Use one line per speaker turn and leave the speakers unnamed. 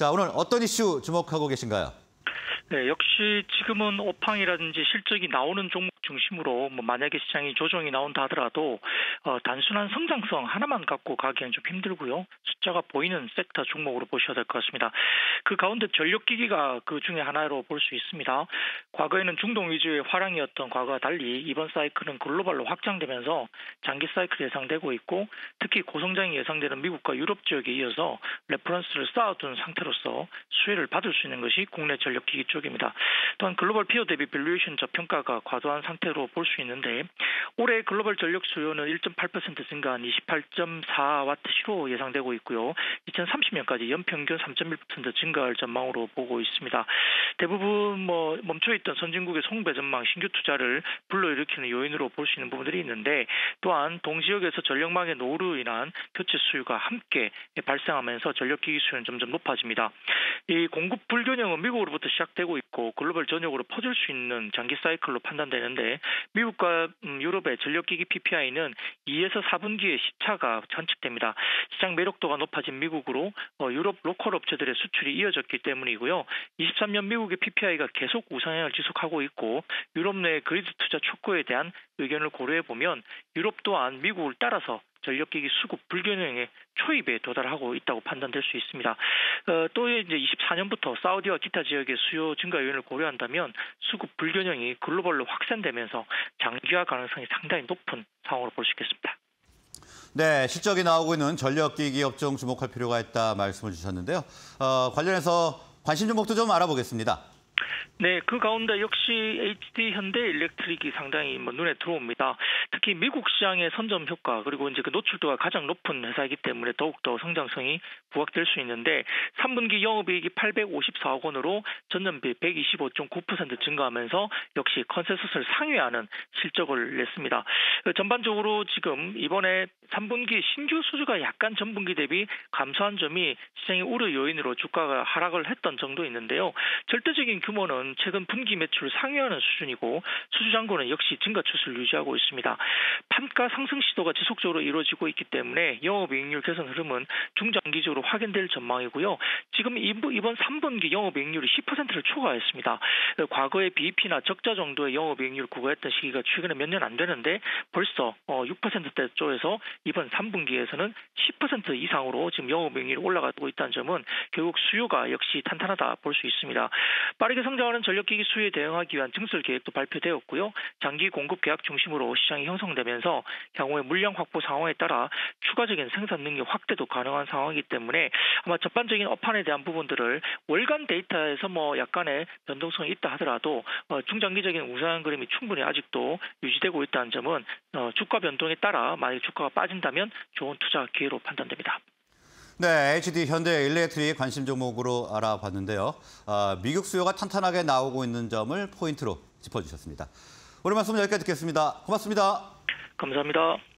자, 오늘 어떤 이슈 주목하고 계신가요?
네, 역시 지금은 오팡이라든지 실적이 나오는 종목 중심으로 뭐 만약에 시장이 조정이 나온다 하더라도 어, 단순한 성장성 하나만 갖고 가기엔 좀 힘들고요. 숫자가 보이는 섹터 종목으로 보셔야 될 것 같습니다. 그 가운데 전력기기가 그 중에 하나로 볼 수 있습니다. 과거에는 중동 위주의 화랑이었던 과거와 달리 이번 사이클은 글로벌로 확장되면서 장기 사이클이 예상되고 있고 특히 고성장이 예상되는 미국과 유럽 지역에 이어서 reference를 쌓아둔 상태로서 수혜를 받을 수 있는 것이 국내 전력기기 쪽 입니다. 또한 글로벌 peer 대비 valuation 저평가가 과도한 상태로 볼 수 있는데 올해 글로벌 전력 수요는 1.8% 증가한 28.4와트 시로 예상되고 있고요. 2030년까지 연평균 3.1% 증가할 전망으로 보고 있습니다. 대부분 뭐 멈춰있던 선진국의 송배전망 신규 투자를 불러일으키는 요인으로 볼 수 있는 부분들이 있는데 또한 동지역에서 전력망의 노후로 인한 교체 수요가 함께 발생하면서 전력기기 수요는 점점 높아집니다. 이 공급 불균형은 미국으로부터 시작되고 있고 글로벌 전역으로 퍼질 수 있는 장기 사이클로 판단되는데 미국과 음, 유럽의 전력기기 PPI는 2에서 4분기의 시차가 관측됩니다. 시장 매력도가 높아진 미국으로 어, 유럽 local 업체들의 수출이 이어졌기 때문이고요. 23년 미국의 PPI가 계속 우상향을 지속하고 있고 유럽 내 그리드 투자 촉구에 대한 의견을 고려해 보면 유럽 또한 미국을 따라서 전력기기 수급 불균형의 초입에 도달하고 있다고 판단될 수 있습니다. 어, 또 이제 24년부터 사우디와 기타 지역의 수요 증가 요인을 고려한다면 수급 불균형이 글로벌로 확산되면서 장기화 가능성이 상당히 높은 상황으로 볼 수 있겠습니다.
네, 실적이 나오고 있는 전력기기 업종 주목할 필요가 있다 말씀을 주셨는데요. 어, 관련해서 관심 종목도 좀 알아보겠습니다.
네, 그 가운데 역시 HD 현대 일렉트릭이 상당히 뭐 눈에 들어옵니다. 특히 미국 시장의 선점 효과 그리고 이제 그 노출도가 가장 높은 회사이기 때문에 더욱더 성장성이 부각될 수 있는데 3분기 영업이익이 854억 원으로 전년비 125.9% 증가하면서 역시 컨센서스를 상회하는 실적을 냈습니다. 전반적으로 지금 이번에 3분기 신규 수주가 약간 전분기 대비 감소한 점이 시장의 우려 요인으로 주가가 하락을 했던 정도 있는데요. 절대적인 규모는 최근 분기 매출을 상회하는 수준이고 수주 잔고는 역시 증가 추세를 유지하고 있습니다. 판가 상승 시도가 지속적으로 이루어지고 있기 때문에 영업이익률 개선 흐름은 중장기적으로 확인될 전망이고요. 지금 이번 3분기 영업이익률이 10%를 초과했습니다. 과거의 BEP나 적자 정도의 영업이익률을 구가했던 시기가 최근에 몇 년 안 되는데 벌써 6%대 쪽에서 이번 3분기에서는 10% 이상으로 지금 영업이익률이 올라가고 있다는 점은 결국 수요가 역시 탄탄하다 볼 수 있습니다. 빠르게 성장하는 전력기기 수요에 대응하기 위한 증설 계획도 발표되었고요. 장기 공급 계약 중심으로 시장이 형성되면서 향후의 물량 확보 상황에 따라 추가적인 생산 능력 확대도 가능한 상황이기 때문에 아마 전반적인 업판에 대한 부분들을 월간 데이터에서 뭐 약간의 변동성이 있다 하더라도 어, 중장기적인 우상한 그림이 충분히 아직도 유지되고 있다는 점은 어, 주가 변동에 따라 만약 주가가 빠 진다면 좋은 투자 기회로 판단됩니다.
네, HD 현대 일렉트릭 관심 종목으로 알아봤는데요. 아, 미국 수요가 탄탄하게 나오고 있는 점을 포인트로 짚어주셨습니다. 오늘 말씀 여기까지 듣겠습니다. 고맙습니다.
감사합니다.